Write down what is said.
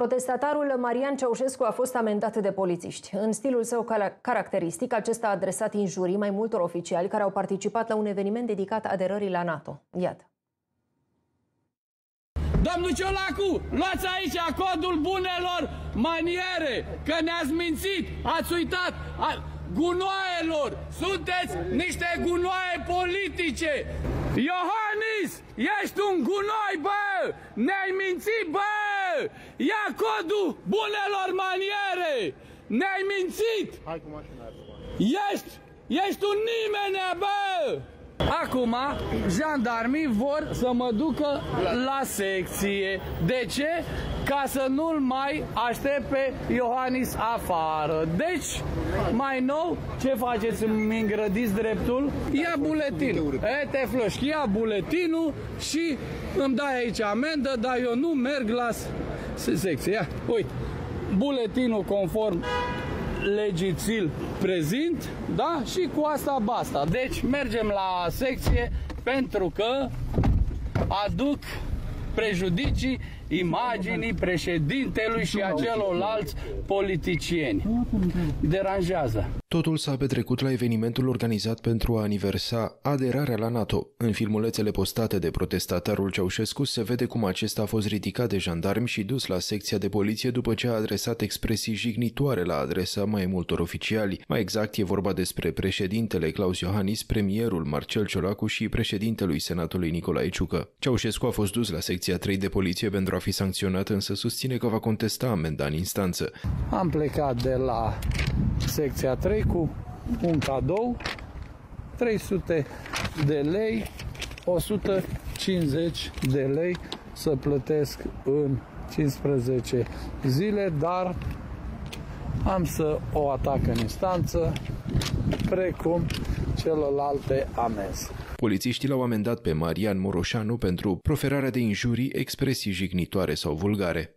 Protestatarul Marian Ceaușescu a fost amendat de polițiști. În stilul său caracteristic, acesta a adresat injurii mai multor oficiali care au participat la un eveniment dedicat aderării la NATO. Iată. Domnul Ciolacu, luați aici codul bunelor maniere, că ne-ați mințit, ați uitat, a, gunoaielor, sunteți niște gunoaie politice. Iohannis, ești un gunoi, bă! Ne-ai mințit, bă! Ia codul bunelor maniere! Ne-ai mințit! Hai cu mașina Ești, ești un nimene, bă! Acum, jandarmii vor să mă ducă la secție. De ce? Ca să nu-l mai aștept pe Iohannis afară. Deci, mai nou, ce faceți? Îmi îngrădiți dreptul? Ia buletinul. E, te flășchi, ia buletinul și îmi dai aici amendă, dar eu nu merg la secție. Ia, uite, buletinul conform legii ți prezint, da? Și cu asta basta. Deci mergem la secție pentru că aduc prejudicii imaginii președintelui și a celorlalți politicieni. Deranjează. Totul s-a petrecut la evenimentul organizat pentru a aniversa aderarea la NATO. În filmulețele postate de protestatarul Ceaușescu se vede cum acesta a fost ridicat de jandarmi și dus la secția de poliție după ce a adresat expresii jignitoare la adresa mai multor oficiali. Mai exact e vorba despre președintele Claus Iohannis, premierul Marcel Ciolacu și președintelui Senatului Nicolae Ciucă. Ceaușescu a fost dus la secția 3 de poliție pentru a fi sancționat, însă susține că va contesta amenda în instanță. Am plecat de la secția 3 cu un cadou, 300 de lei, 150 de lei să plătesc în 15 zile, dar am să o atac în instanță, precum celelalte amenzi. Polițiștii l-au amendat pe Marian Moroșanu pentru proferarea de injurii, expresii jignitoare sau vulgare.